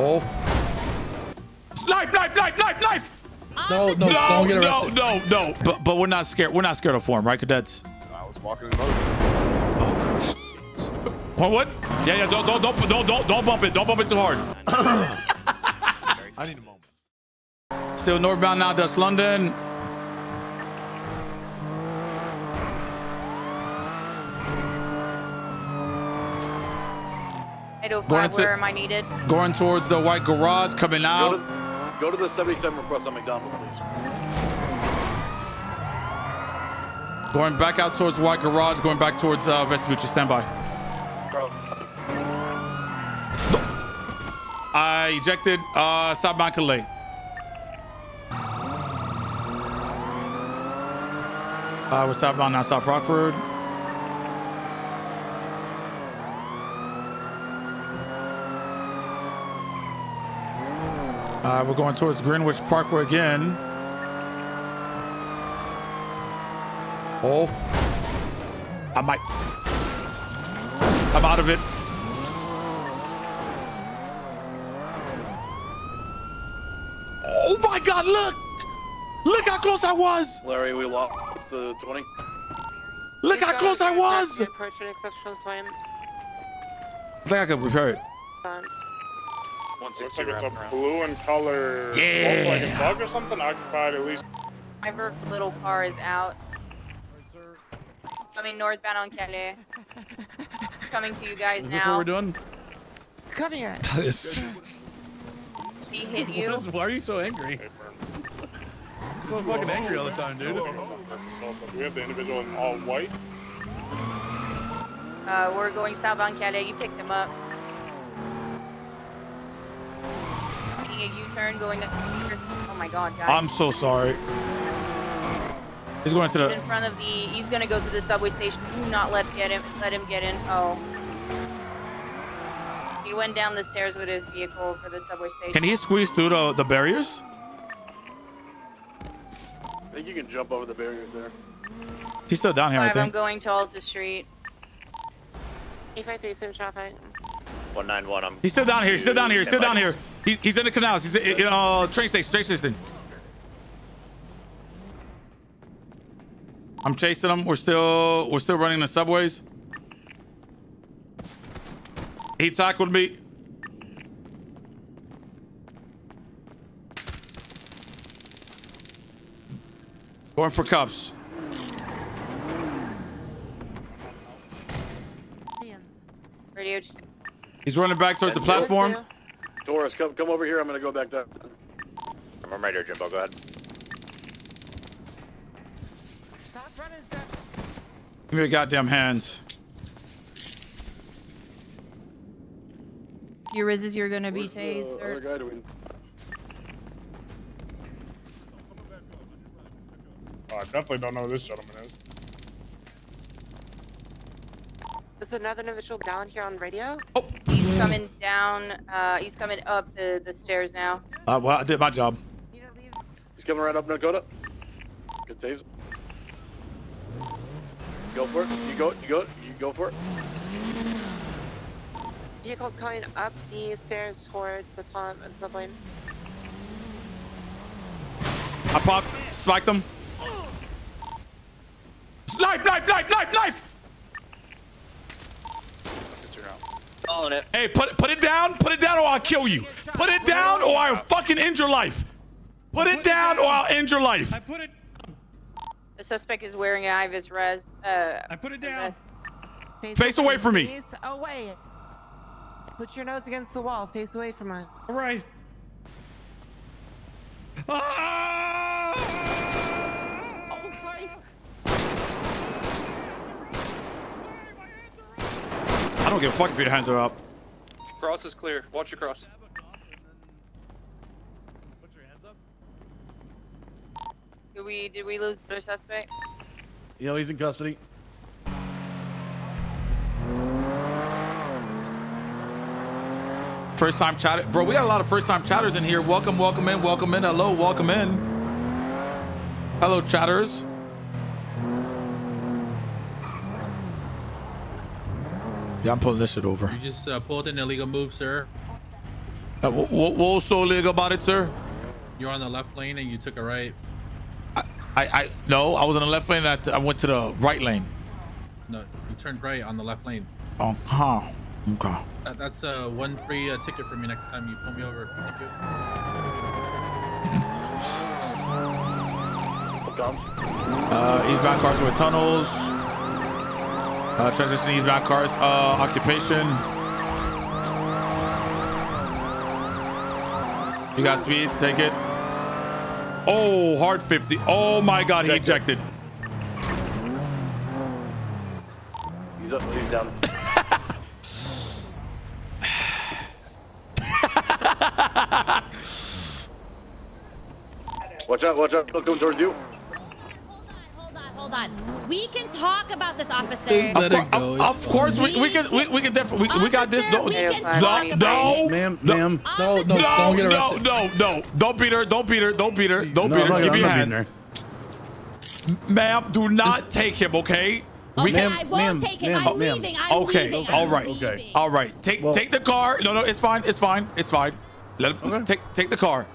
Oh. Knife, knife, knife, knife, knife! No, no, No, don't get no, arrested. no, no. But but we're not scared. We're not scared of forum, right, cadets? I was walking his motor. Oh, what? What? Yeah, yeah. Don't don't don't don't don't don't bump it. Don't bump it too hard. I need a moment. Still northbound now, that's London. Going 805, to- where am I needed? Going towards the white garage, coming Go out. to, go to the 77 request on McDonald, please. Going back out towards white garage, going back towards uh, Vespucci. Stand by. I ejected uh, southbound Calais. Uh, we're southbound now, South Rockford. Uh, we're going towards Greenwich Parkway again. Oh. I might. I'm out of it. Oh my God, look! Look how close I was! Larry, we lost the 20. Look how close I was! I Approach an exceptional swim. think I could repair it. Looks like it's a blue in color Yeah. Volkswagen Bug or something. Occupied at least. My ver- little car is out. Coming northbound on Calais. Coming to you guys Is this now. what we're doing? Come here. That is. He hit you. What is, why are you so angry? So fucking angry all the time, dude. We have the individual in all white. Uh, we're going southbound Calais. You picked him up. Making a U-turn, going up. Oh my God, guys. I'm so sorry. He's going to He's the. in front of the. He's gonna go to the subway station. Do not let get him. Let him get in. Oh. He went down the stairs with his vehicle for the subway station. Can he squeeze through the, the barriers? I think you can jump over the barriers there. He's still down here, I Five, I'm think. going to Alta Street. E53 sim shot fight. 191, I'm. He's still down here. He's still down here. He's still down here. He, he's in the canals. He's in uh, train station. Train station. I'm chasing him. We're still we're still running the subways. He tackled me. Going for cuffs. He's running back towards the platform. Taurus, come, come over here. I'm going to go back down. I'm right here, Jimbo. Go ahead. Stop running, sir. Give me your goddamn hands. If you resist, you're gonna be Where's the tased. other guy? Do we... Oh, I definitely don't know who this gentleman is. There's another individual down here on radio. Oh. He's coming down. Uh, he's coming up the, the stairs now. Uh, well, I did my job. Need to leave. He's coming right up, Dakota. Good tase. Go for it. You go. You go. You go for it. Vehicles coming up the stairs towards the pump and subway. I pop, spiked them. Knife, knife, knife, knife, knife! Calling it. Hey, put put it down, put it down, or I'll kill you. Put it down, or I'll fucking end your life. Put it down, or I'll end your life. I put it. The suspect is wearing a Ivis res. Uh, I put it down. vest. Face away from me. Face away. Put your nose against the wall. Face away from it. All right. Ah! I don't give a fuck if your hands are up. Cross is clear. Watch your cross. Did we did we lose the suspect? You know, he's in custody. First time chatter, bro. We got a lot of first time chatters in here. Welcome, welcome in, welcome in. Hello, welcome in. Hello, chatters. Yeah, I'm pulling this shit over. You just uh, pulled an illegal move, sir. Uh, wh- wh- what was so illegal about it, sir? You're on the left lane and you took a right. I, I, no, I was on the left lane. And I, I went to the right lane. No, you turned right on the left lane. Oh, huh. Okay. That, that's uh, one free uh, ticket for me next time you pull me over. Thank you. Uh, eastbound cars with tunnels. Uh, transition eastbound cars. Uh, occupation. You got speed. Take it. Oh, hard 50. Oh my God, he ejected. He's up. He's down. watch out! Watch out! Coming towards you. Hold on. We can talk about this, officer. Just let Of, it go. of- of course, we, we can we, we can definitely we, we got this. Officer, No, we can no, talk about no. Ma'am, no, ma'am. No, no, no, don't get no, arrested. no, no! Don't beat her! Don't beat her! Don't beat her! Don't beat her! No, Give me not- a I'm not hand, ma'am. Do not take him, okay? Okay, Ma'am, I won't ma'am, take it. ma'am, I'm leaving. I'm Okay, leaving. all I'm right. leaving. Okay. All right, take Well- take the car. No, no, it's fine. It's fine. It's fine. Let him Okay. take take the car.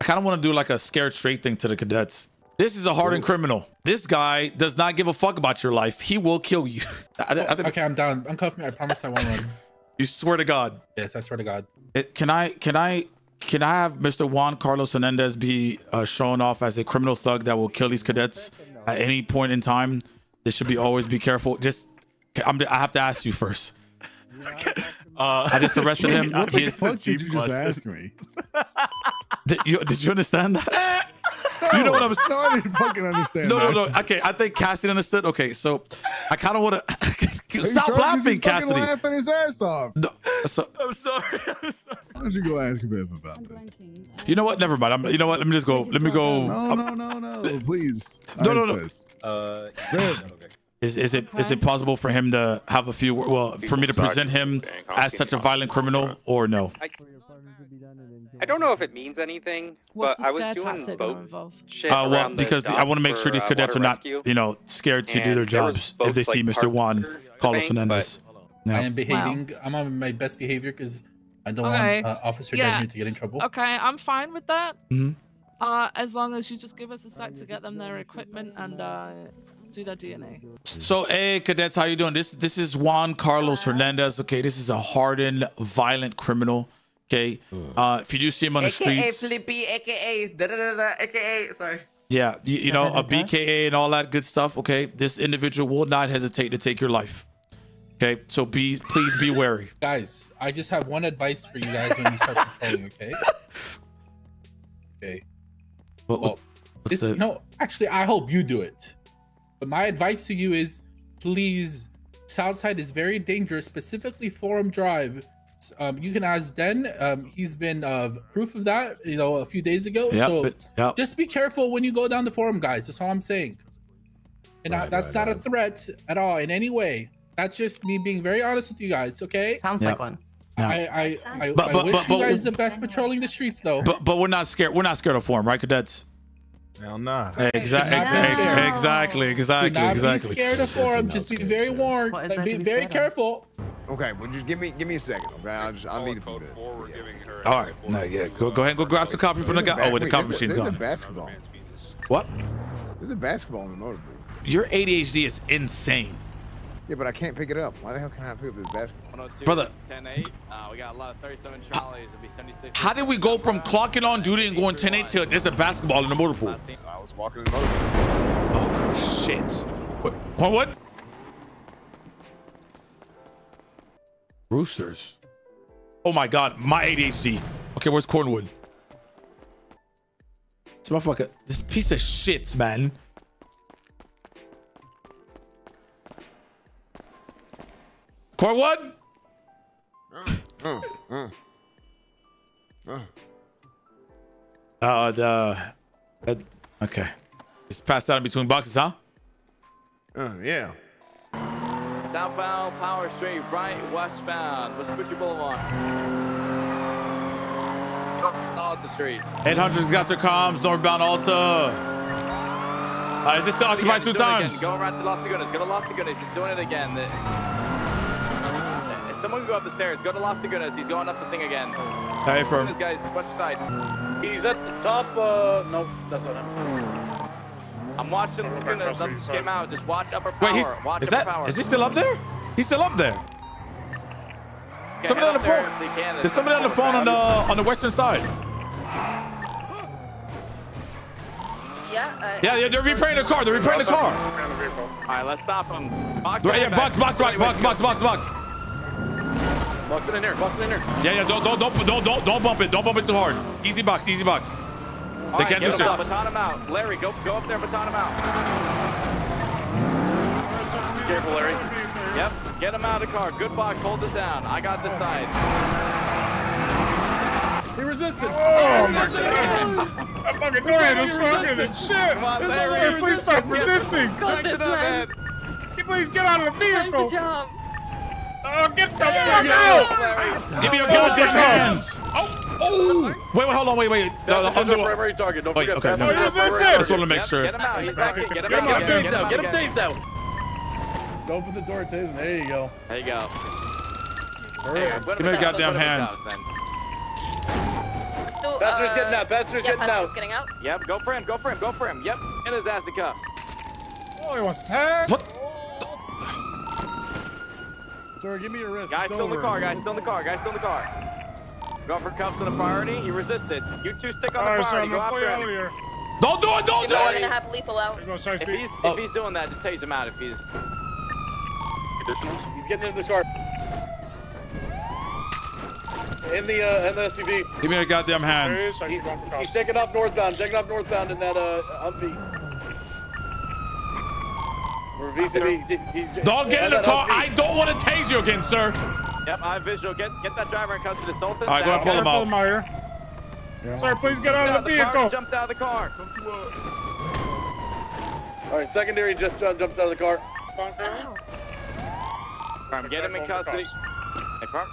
I kind of want to do like a scared straight thing to the cadets. This is a hardened criminal. This guy does not give a fuck about your life. He will kill you. I, I think Okay, I'm down. Uncuff me. I promise I won't run. you swear to God. Yes, I swear to God. It, can I can I can I have Mr. Juan Carlos Hernandez be uh, shown off as a criminal thug that will kill these cadets at any point in time? This should be always be careful. Just I'm, I have to ask you first. I just arrested him. What the fuck did you just ask me? did, you, did you understand that? You know what I'm No, I didn't fucking understand. No, no, that. no. Okay, I think Cassidy understood. Okay, so I kind of want to stop trying to laughing, just fucking Cassidy. laughing his ass off. No, so I'm sorry. I'm sorry. Why don't you go ask him about this? you know what? Never mind. I'm, you know what? Let me just go. Let me go. No, no, no, no. Please. No, no, no. insist. Uh, Good. Is is it is it possible for him to have a few? Well, for me to present him as such a violent criminal, or no? I don't know if it means anything, What's but the I was doing boat involve? shit Uh, well, around the because I want to make sure for, these uh, cadets are not, you know, scared to do their jobs boats, if they see like, Mr. Juan Carlos Fernandez. Hernandez. I am behaving. I'm on my best behavior because I don't Okay. want uh, Officer Yeah. Daniel to get in trouble. Okay, I'm fine with that. Mhm. Uh, as long as you just give us a sec to get them their equipment and uh, do their DNA. So, hey, cadets, how you doing? This this is Juan Carlos Hernandez. Okay, this is a hardened, violent criminal. Okay, uh, if you do see him on the AKA streets, Flippy, AKA da da da da, AKA. Sorry. yeah, you, you know, a BKA and all that good stuff. Okay, this individual will not hesitate to take your life. Okay, so be please be wary. Guys, I just have one advice for you guys when you start patrolling, okay? Okay. What, Well, what's This, the- no, actually, I hope you do it. But my advice to you is, please, Southside is very dangerous, specifically Forum Drive. Um, you can ask Den. Um, he's been uh, proof of that, you know, a few days ago. Yep, so but- yep. just be careful when you go down the forum, guys. That's all I'm saying. And I- that's right, not a threat at all in any way. That's just me being very honest with you guys. Okay. Sounds Yeah. like one. Yeah. I I, I, But- I wish but- you but- guys the best patrolling the streets, though. But but we're not scared. We're not scared of forum, right, cadets? Hell nah. Exactly, Should not be exactly, scared. exactly, Do exactly, not exactly. be scared of forum. Just be very warned. Like, be very careful. Okay, well, just give me give me a second. Okay, I'll just I'll need it for a All right, no, yeah, go go ahead, and go grab some copy from the guy. Oh, wait, the copy machine's There's a gone. basketball. What? There's a basketball in the motor pool. Your ADHD is insane, Yeah, but I can't pick it up. Why the hell can I pick up this basketball? Brother. 10-8. Uh, we got a lot of 37 Charlies. It'll be 76. How did we go from clocking on duty and going 10 8 to there's a basketball in the motor pool? I was walking in the motor pool. Oh shit! What? What? what? Roosters. Oh my god, my ADHD. Okay, where's Cornwood? This motherfucker, this piece of shit, man. Cornwood? Uh, uh, uh. Uh, the, uh, okay. Just passed out in between boxes, huh? Uh, yeah. Southbound Power Street, right westbound. Vespucci Boulevard. Off the street. 800's got their comms, northbound Alta. Uh, is this still occupied two Again, do it again. times? Go right to Los Lagunas. Go to Los Lagunas. He's doing it again. The- someone go up the stairs. Go to Las Lagunas. He's going up the thing again. Hey, firm. This guy's western side. He's at the top. Uh, no, that's not him. I'm watching Lagunas. Nothing came out. Just watch upper power. Wait, he's watch is upper that power. is he still up there? He's still up there. Okay, somebody on the up there phone. if you can. There's somebody on the phone on the on the western side. Yeah. Uh, Yeah, yeah, they're repairing the car. They're repairing the car. All right, let's stop him. Box Yeah, yeah, the box, back. box, right, box, box, box, box. Box it in there. Box it in there. Yeah, yeah, don't, don't, don't, don't, don't, don't bump it. Don't bump it too hard. Easy box, easy box. All They right, can't do get shit. him out. Baton him out. Larry, go go up there. Baton him out. Careful, Larry. Yep. Get him out of the car. Good box. Hold it down. I got this side. He resisted. Oh my god! I'm fucking door handle's fucking and shit! Come on, Larry. Please stop resisting! Got it, man. Please get out of the vehicle! to jump. Oh, get the fuck out! Give me your goddamn hands. Oh, oh. Wait, wait, hold on, wait, wait. No, no, That's I'm the doing. primary target. Don't Wait, forget. okay, that's no. the you're primary resisting. I target. just want to make Yep, sure. Get him out. He's back in. Get him Get out him out, again. get Get him him Get him out. tased out. Open the door, Taser. There you go. There you go. Hurry. Hey, put Give him me the in goddamn put him in hands. house then. So, Passenger's uh, getting out. Passenger's yeah, getting passenger's out. getting out. Yep, go for him. Go for him. Go for him. Yep. In his ass in cuffs. Oh, he wants to tag? What? Sir, give me your wrist. Guy's It's still in the car. Guy's still in the car. Guy's still in the car. Go for cuffs on the priority. He resisted. You two stick on the Alright, so priority. I'm Go after you out of him. here. Don't do it, don't You do know we're it. gonna have lethal out. There goes Chai If he's Oh. if he's doing that, just tase him out. If he's He's getting into the car. In the uh, in the SUV. Give me your goddamn hands. He's, he's taking off northbound. Taking off northbound in that uh Humvee. Or VCV. He's, he's, Don't get in the car. I don't want to tase you again, sir. yep, I have visual. Get get that driver in custody. Sultan. All right, go ahead, pull him out. him out here. Sir, please get out of the car vehicle. jumped out of the car. All right, secondary just uh, jumped out of the car. Farm, get him in custody. Hey, Farm.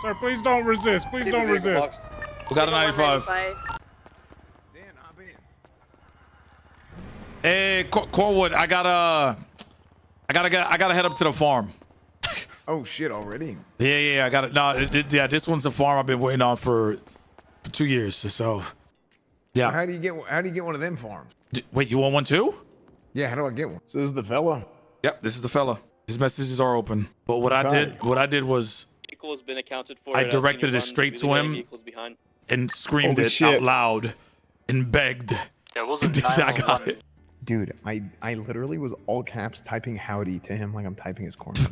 Sir, please don't resist. Please Keep don't resist. box. We got a 95. Hey, Cor- Cornwood, I gotta, I gotta get, I gotta head up to the farm. Oh shit already. Yeah, yeah, I gotta. No, it, it- yeah, this one's a farm I've been waiting on for, for two years. So, yeah. How do you get how do you get one of them farms? D- Wait, you want one too? Yeah, how do I get one? So this is the fella. Yep, this is the fella. His messages are open. But what I did, what I did was Vehicle has been accounted for. I directed it straight to him and screamed Holy it shit. out loud and begged. Yeah, was Dude, I got it. Dude, I I literally was all caps typing howdy to him like I'm typing his corner.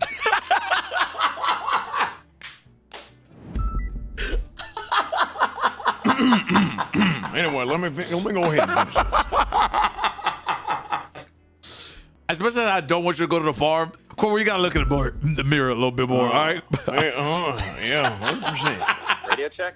anyway, let me let me go ahead and finish. As much as I don't want you to go to the farm, Corey, you gotta look in the, more, the mirror a little bit more, all right? Hey, uh, yeah, hundred percent. Radio check.